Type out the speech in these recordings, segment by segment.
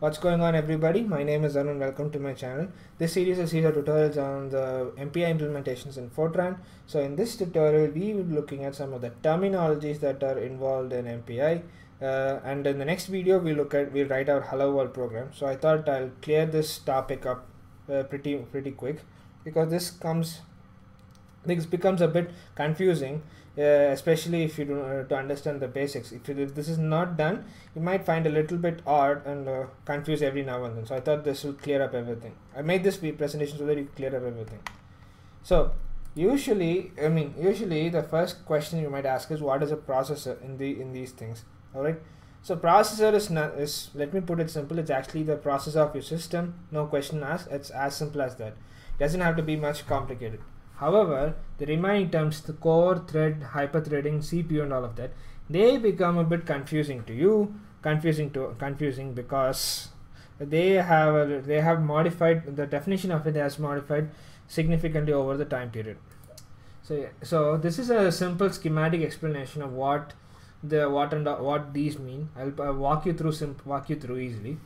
What's going on everybody? My name is Arun. Welcome to my channel. This series is series of tutorials on the MPI implementations in Fortran. So in this tutorial we will be looking at some of the terminologies that are involved in MPI uh, and in the next video we look at we'll write our hello world program. So I thought I'll clear this topic up uh, pretty pretty quick because this comes this becomes a bit confusing uh, especially if you do uh, to understand the basics. If, you, if, this is not done you might find a little bit odd and uh, confuse every now and then. So i thought this will clear up everything. I made this presentation so that you clear up everything. So usually i mean usually the first question you might ask is what is a processor in the in these things? All right so processor is not is let me put it simple it's actually the processor of your system. No question asked. It's as simple as that. Doesn't have to be much complicated However, the remaining terms, the core, thread, hyperthreading, CPU and all of that, they become a bit confusing to you, confusing to confusing because they have they have modified the definition of it has modified significantly over the time period. So so this is a simple schematic explanation of what the what and what these mean. I'll, I'll walk you through walk you through easily.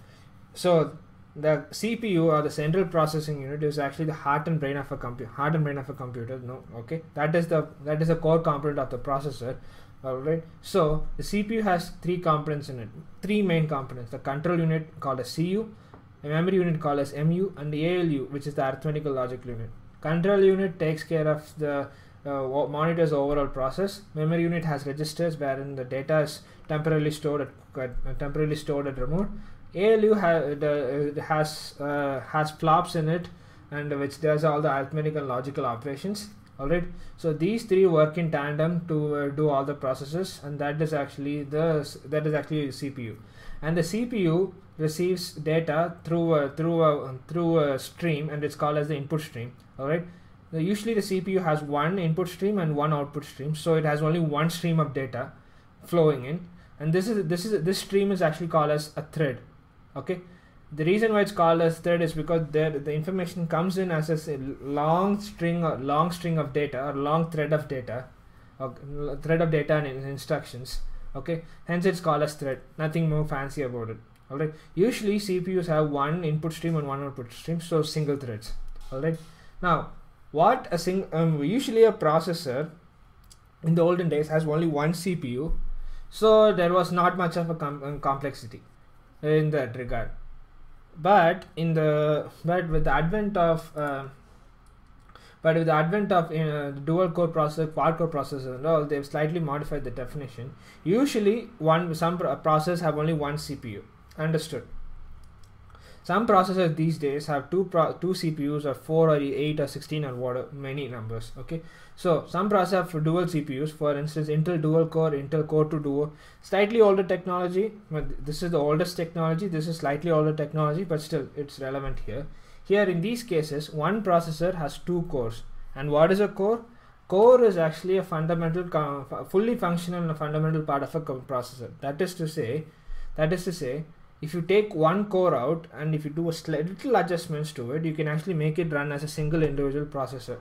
So the CPU or the central processing unit is actually the heart and brain of a computer. Heart and brain of a computer. No, okay. That is the that is the core component of the processor. All right. So the CPU has three components in it. Three main components: the control unit called as CU, a memory unit called as MU, and the ALU, which is the arithmetical logic unit. Control unit takes care of the uh, monitor's overall process. Memory unit has registers wherein the data is temporarily stored at uh, temporarily stored at remote ALU ha the, uh, has uh, has flops in it and which does all the arithmetic and logical operations. Alright? So these three work in tandem to uh, do all the processes and that is actually the that is actually CPU and the CPU receives data through a, through a, through a stream and it's called as the input stream. Alright? Usually the CPU has one input stream and one output stream. So it has only one stream of data flowing in. And this is this is this stream is actually called as a thread okay? The reason why it's called as thread is because there the information comes in as a long string or long string of data or long thread of data or thread of data and instructions. Okay? Hence it's called as thread. Nothing more fancy about it. Alright? Usually CPUs have one input stream and one output stream so single threads. Alright? Now what a sing um, usually a processor in the olden days has only one CPU so there was not much of a com um, complexity in that regard but in the but with the advent of uh, but with the advent of uh, dual core processor, quad core processor and all, they've slightly modified the definition. Usually, one some process have only one CPU. Understood. Some processors these days have two two CPUs or four or eight or sixteen or what many numbers. Okay, so some processors have dual CPUs. For instance, Intel dual core, Intel Core 2 Duo. Slightly older technology. This is the oldest technology. This is slightly older technology, but still it's relevant here. Here in these cases, one processor has two cores. And what is a core? Core is actually a fundamental, fully functional and a fundamental part of a processor. That is to say, that is to say, if you take one core out and if you do a little adjustments to it you can actually make it run as a single individual processor.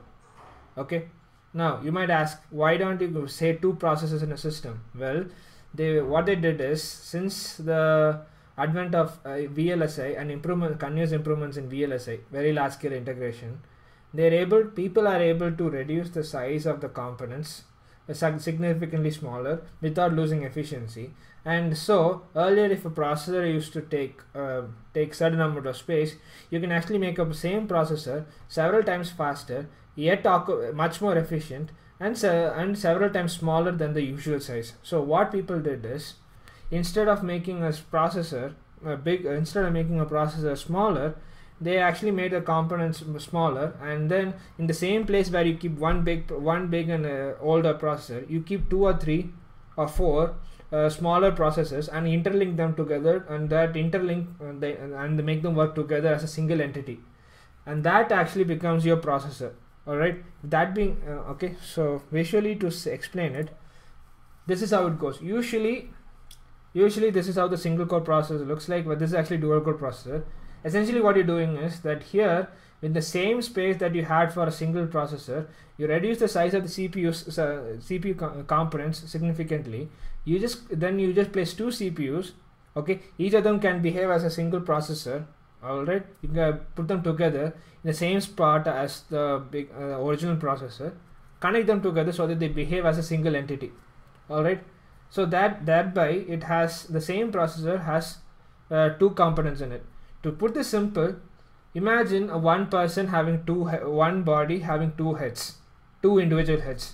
Okay? Now you might ask why don't you say two processors in a system? Well they what they did is since the advent of uh, VLSI and improvement continuous improvements in VLSI very large scale integration they're able people are able to reduce the size of the components significantly smaller without losing efficiency. And so earlier if a processor used to take uh, take certain amount of space you can actually make up the same processor several times faster yet much more efficient and, and several times smaller than the usual size. So what people did is instead of making a processor a big instead of making a processor smaller they actually made the components smaller and then in the same place where you keep one big one big and uh, older processor you keep two or three or four uh, smaller processes and interlink them together and that interlink uh, they, and they make them work together as a single entity. And that actually becomes your processor all right that being uh, okay so visually to explain it this is how it goes. Usually usually this is how the single core processor looks like but this is actually dual core processor essentially what you're doing is that here in the same space that you had for a single processor you reduce the size of the CPU uh, CPU co components significantly. You just then you just place two CPUs okay? Each of them can behave as a single processor all right you can put them together in the same spot as the big uh, original processor. Connect them together so that they behave as a single entity all right so that that by it has the same processor has uh, two components in it to put this simple imagine a one person having two one body having two heads two individual heads.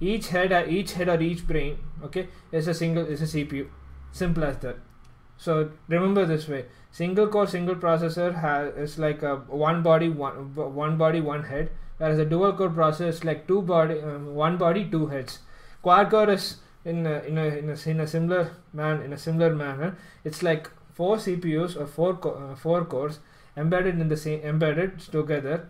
Each head uh, each head or each brain okay is a single is a cpu simple as that. So remember this way. Single core single processor has is like a one body one one body one head. Whereas a dual core processor is like two body um, one body two heads. Quad core is in a, in a, in a, in a similar man in a similar manner. It's like four cpus or four co uh, four cores embedded in the same embedded together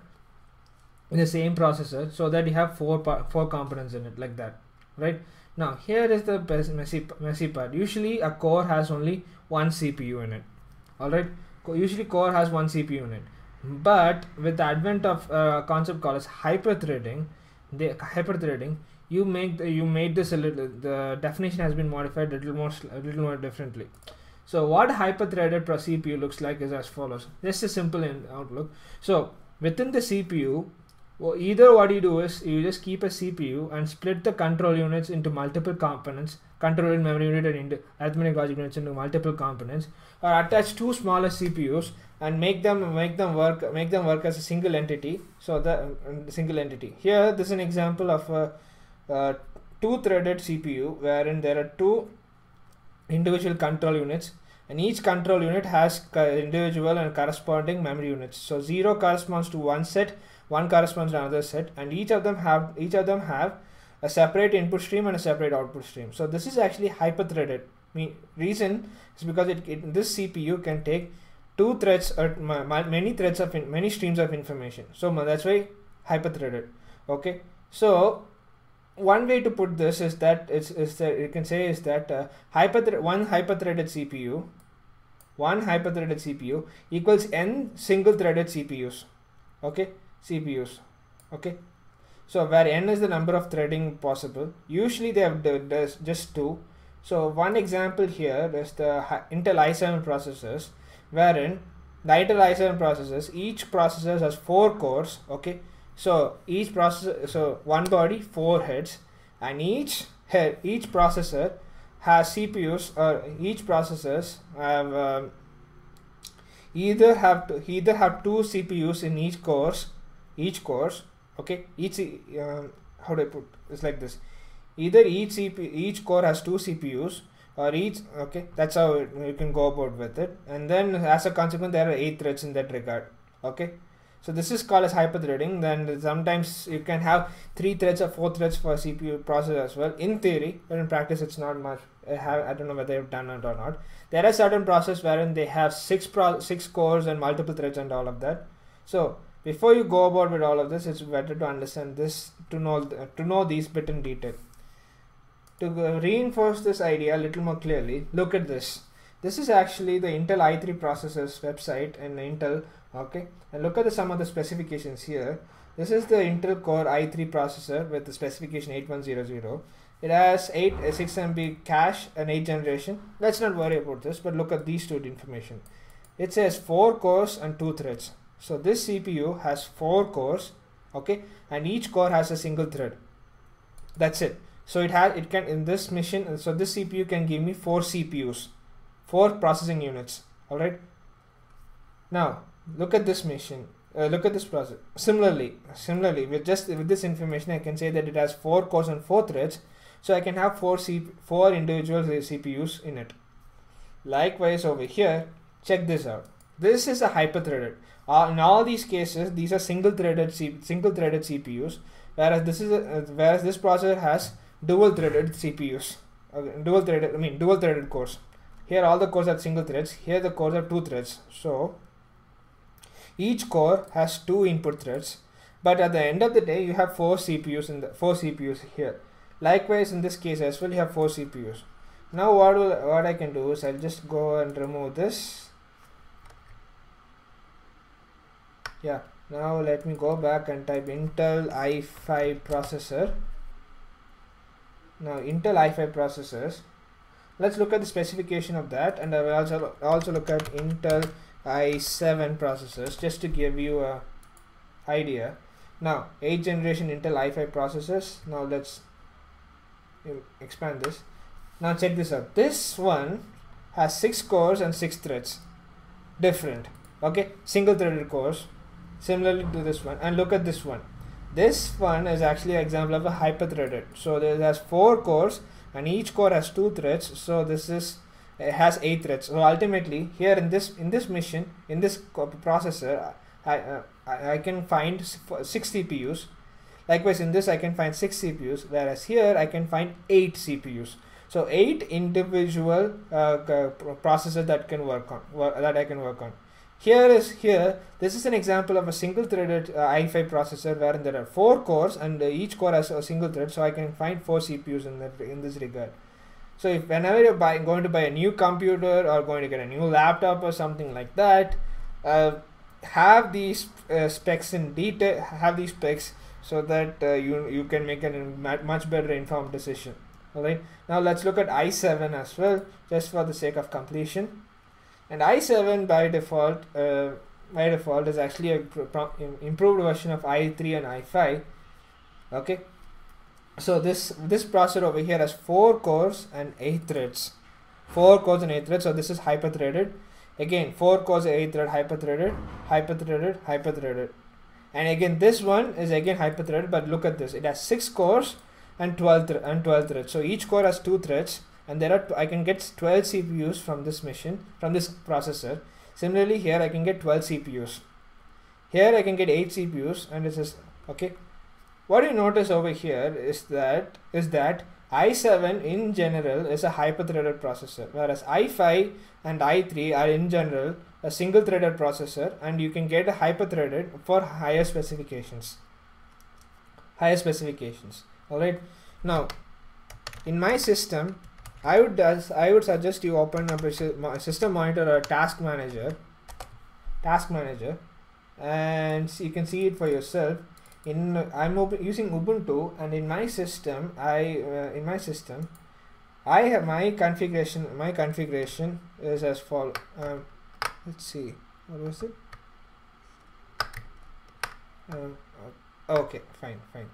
in the same processor so that you have four four components in it like that right? Now here is the messy messy part. Usually a core has only one cpu in it all right usually core has one cpu in it. But with the advent of a concept called as hyperthreading the hyperthreading you make the, you made this a little the definition has been modified a little more a little more differently so what hyperthreaded cpu looks like is as follows just a simple in outlook so within the cpu well, either what you do is you just keep a CPU and split the control units into multiple components, control unit, memory unit, and arithmetic logic units into multiple components, or attach two smaller CPUs and make them make them work make them work as a single entity. So the uh, single entity. Here, this is an example of a, a two-threaded CPU wherein there are two individual control units and each control unit has individual and corresponding memory units. So zero corresponds to one set one corresponds to another set and each of them have each of them have a separate input stream and a separate output stream. So this is actually hyper-threaded. Reason is because it, it, this cpu can take two threads uh, or many threads of many streams of information. So that's why hyper-threaded. Okay? So one way to put this is that it's is that you can say is that uh, one hyper-threaded cpu one hyper-threaded cpu equals n single-threaded cpus okay? CPUs okay? So where n is the number of threading possible usually they have just two. So one example here is the Intel i7 processors wherein the Intel i7 processors each processor has four cores okay so each processor so one body four heads and each head each processor has CPUs or each processors have um, either have to either have two CPUs in each cores each course okay? Each uh, how do I put it's like this. Either each CPU, each core has two CPUs or each okay? That's how you can go about with it. And then as a consequence there are eight threads in that regard okay so this is called as hyper-threading. Then sometimes you can have three threads or four threads for a CPU process as well. In theory but in practice it's not much. I, have, I don't know whether they've done it or not. There are certain process wherein they have six pro six cores and multiple threads and all of that. So before you go about with all of this, it's better to understand this to know to know these bit in detail. To reinforce this idea a little more clearly, look at this. This is actually the Intel i3 processors website in Intel. Okay, and look at the, some of the specifications here. This is the Intel Core i3 processor with the specification 8100. It has 8 uh, 6 MB cache and 8 generation. Let's not worry about this, but look at these two information. It says 4 cores and 2 threads. So this CPU has four cores, okay, and each core has a single thread. That's it. So it has it can in this machine. So this CPU can give me four CPUs, four processing units. All right. Now look at this machine. Uh, look at this process. Similarly, similarly with just with this information, I can say that it has four cores and four threads. So I can have four C four individual CPUs in it. Likewise over here, check this out. This is a hyper-threaded. Uh, in all these cases, these are single-threaded single-threaded CPUs, whereas this is a, uh, whereas this processor has dual-threaded CPUs, okay, dual-threaded. I mean, dual-threaded cores. Here, all the cores are single threads. Here, the cores are two threads. So, each core has two input threads, but at the end of the day, you have four CPUs in the four CPUs here. Likewise, in this case as well, you have four CPUs. Now, what will, what I can do is I'll just go and remove this yeah now let me go back and type Intel i5 processor now Intel i5 processors let's look at the specification of that and I will also also look at Intel i7 processors just to give you a idea. Now 8th generation Intel i5 processors. Now let's expand this. Now check this out. This one has 6 cores and 6 threads. Different okay? Single threaded cores similarly to this one. And look at this one. This one is actually an example of a hyper-threaded. So there has four cores and each core has two threads so this is has eight threads. So ultimately here in this in this mission in this processor I, uh, I can find six CPUs likewise in this I can find six CPUs whereas here I can find eight CPUs so eight individual uh, that can work on that I can work on here is here this is an example of a single threaded uh, i5 processor wherein there are four cores and uh, each core has a single thread so I can find four CPUs in that in this regard. So if whenever you're buying going to buy a new computer or going to get a new laptop or something like that uh, have these uh, specs in detail have these specs so that uh, you you can make a much better informed decision. All right? Now let's look at i7 as well just for the sake of completion and i7 by default uh, by default is actually a improved version of i3 and i5 okay? So this this processor over here has four cores and eight threads. Four cores and eight threads. So this is hyper threaded again four cores eight thread hyper threaded hyper threaded hyper threaded and again this one is again hyper threaded but look at this. It has six cores and 12 and 12 threads. So each core has two threads and there are I can get 12 CPUs from this machine from this processor. Similarly here I can get 12 CPUs here I can get 8 CPUs and this is okay. What you notice over here is that is that i7 in general is a hyper-threaded processor whereas i5 and i3 are in general a single threaded processor and you can get a hyper-threaded for higher specifications. Higher specifications. All right. Now in my system I would does I would suggest you open up a system monitor or task manager task manager and you can see it for yourself. In I'm using Ubuntu and in my system I uh, in my system I have my configuration my configuration is as follows um, let's see what was it? Um, okay fine fine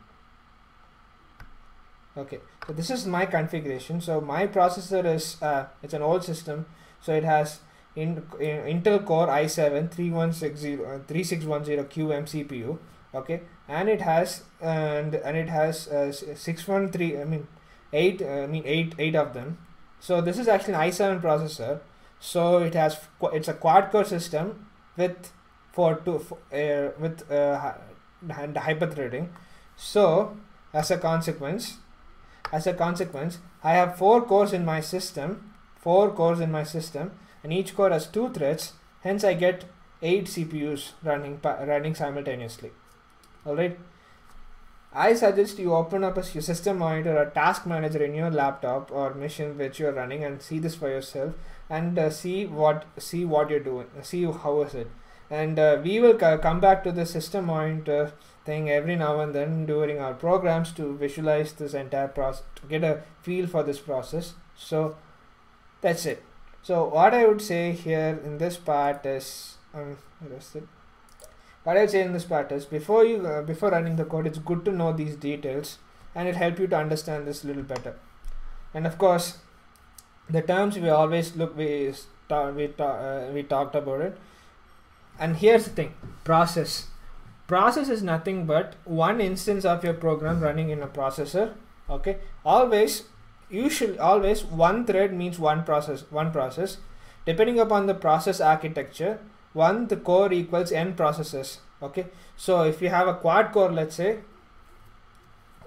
okay so this is my configuration. So my processor is uh, it's an old system. So it has in, in Intel Core i7 3160 uh, 3610 QM CPU okay and it has and and it has uh, 613 I mean 8 uh, I mean 8 8 of them. So this is actually an i7 processor. So it has it's a quad core system with for two uh, with uh, so as a consequence as a consequence, I have four cores in my system, four cores in my system, and each core has two threads. Hence, I get eight CPUs running running simultaneously. All right. I suggest you open up a system monitor or task manager in your laptop or machine which you're running and see this for yourself and uh, see what see what you're doing see how is it and uh, we will come back to the system monitor thing every now and then during our programs to visualize this entire process to get a feel for this process. So that's it. So what I would say here in this part is um, what I would say in this part is before you uh, before running the code it's good to know these details and it help you to understand this a little better. And of course the terms we always look we we, uh, we talked about it and here's the thing process. Process is nothing but one instance of your program running in a processor okay? Always you should always one thread means one process one process. Depending upon the process architecture one the core equals n processes okay? So if you have a quad core let's say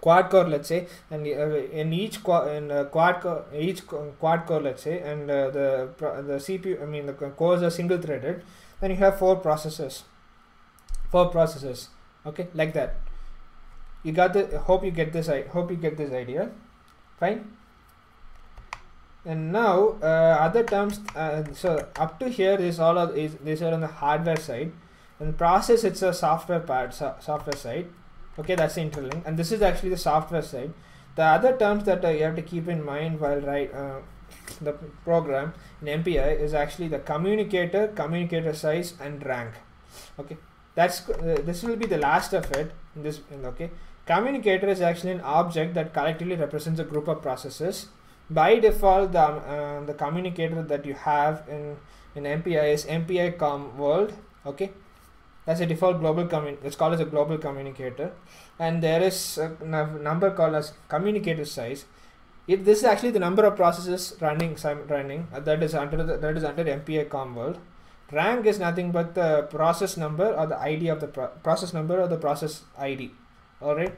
quad core let's say and uh, in each quad in uh, quad core each quad core let's say and uh, the the cpu i mean the cores are single threaded then you have four processes. Four processes okay like that. You got the hope you get this i hope you get this idea. Fine. And now uh, other terms uh, so up to here is all of is these are on the hardware side. And process it's a software part so, software side okay that's the interlink and this is actually the software side the other terms that uh, you have to keep in mind while right uh, the program in MPI is actually the communicator, communicator size, and rank. Okay, that's uh, this will be the last of it. In this okay, communicator is actually an object that collectively represents a group of processes. By default, the uh, the communicator that you have in in MPI is MPI com world. Okay, that's a default global commun. It's called as a global communicator, and there is a number called as communicator size if this is actually the number of processes running running uh, that is under the, that is under MPI com world rank is nothing but the process number or the id of the pro process number or the process id all right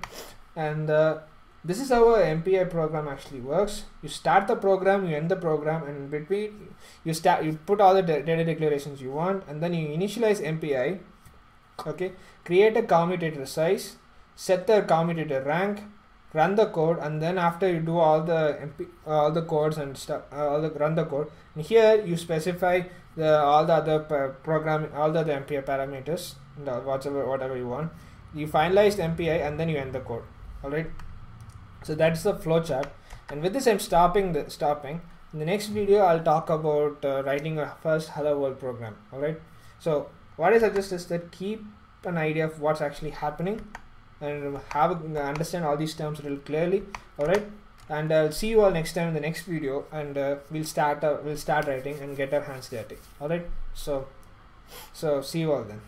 and uh, this is how a MPI program actually works. You start the program, you end the program, and between you start you put all the data declarations you want, and then you initialize MPI. Okay, create a commutator size, set the commutator rank, run the code and then after you do all the MP, uh, all the codes and stuff uh, all the run the code. And here you specify the all the other program all the MPI parameters whatever whatever you want. You finalize the MPI and then you end the code. All right so that's the flowchart. And with this I'm stopping the stopping in the next video I'll talk about uh, writing a first hello world program. All right so what I suggest is that keep an idea of what's actually happening and have understand all these terms real clearly all right and I'll see you all next time in the next video and uh, we'll start uh, we'll start writing and get our hands dirty all right so so see you all then